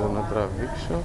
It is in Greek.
νομίζω να τραβήξω.